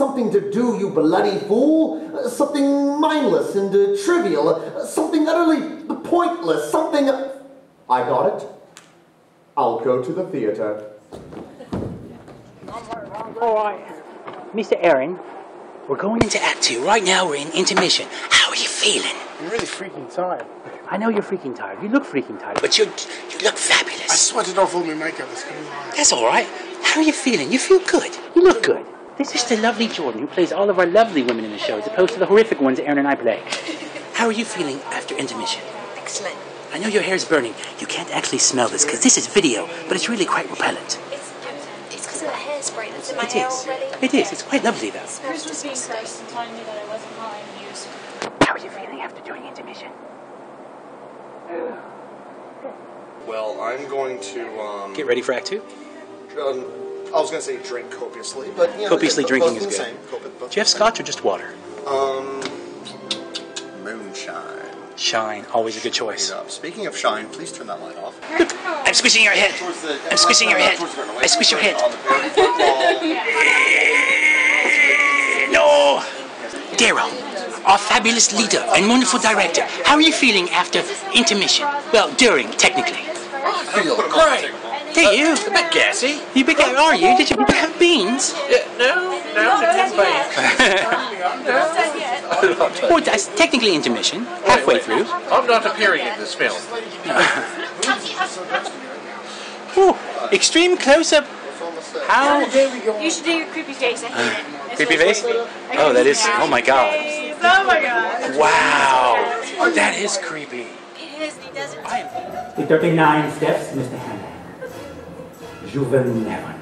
something to do, you bloody fool. Uh, something mindless and uh, trivial. Uh, something utterly pointless. Something. I got it. I'll go to the theater. All right. Mr. Aaron, we're going into Act Two. Right now, we're in intermission. How are you feeling? I'm really freaking tired. I know you're freaking tired. You look freaking tired, but you you look fabulous. I sweated off all my makeup. It's gonna be alright. That's all right. How are you feeling? You feel good. You look good. This is the lovely Jordan who plays all of our lovely women in the show, as opposed to the horrific ones that Aaron and I play. How are you feeling after intermission? Excellent. I know your hair's burning. You can't actually smell this because this is video, but it's really quite repellent. It's it's because of the hairspray that's in my It hair is. already. It is. It's quite lovely though. Chris was being nice and telling me that I wasn't lying to you. so- How are you feeling after doing intermission? Well, I'm going to. Um, Get ready for Act Two. um, I was going to say drink copiously, but you know, Copiously both drinking the is same. good. Copi- both Do you have the same. scotch or just water? Um, moonshine. Shine, always a good choice. Uh, speaking of shine, please turn that light off. I'm squishing your head. Towards the- I'm squishing your head. towards the- I squish your head. On the. No! Daryl, our fabulous leader and wonderful director, how are you feeling after intermission? Well, during, technically. I feel great. Do you? A bit gassy. You big guy, are you? Did you have beans? Yeah, no, no, it's a well, that's technically intermission, halfway through. I'm not appearing in this film. Ooh, extreme close-up. How? You should do your creepy face. I hate it. Creepy face? Oh, that is, oh my god. Oh my god. Wow. That is creepy. It is. He doesn't. The 39 steps, Mr. Hannay. You will never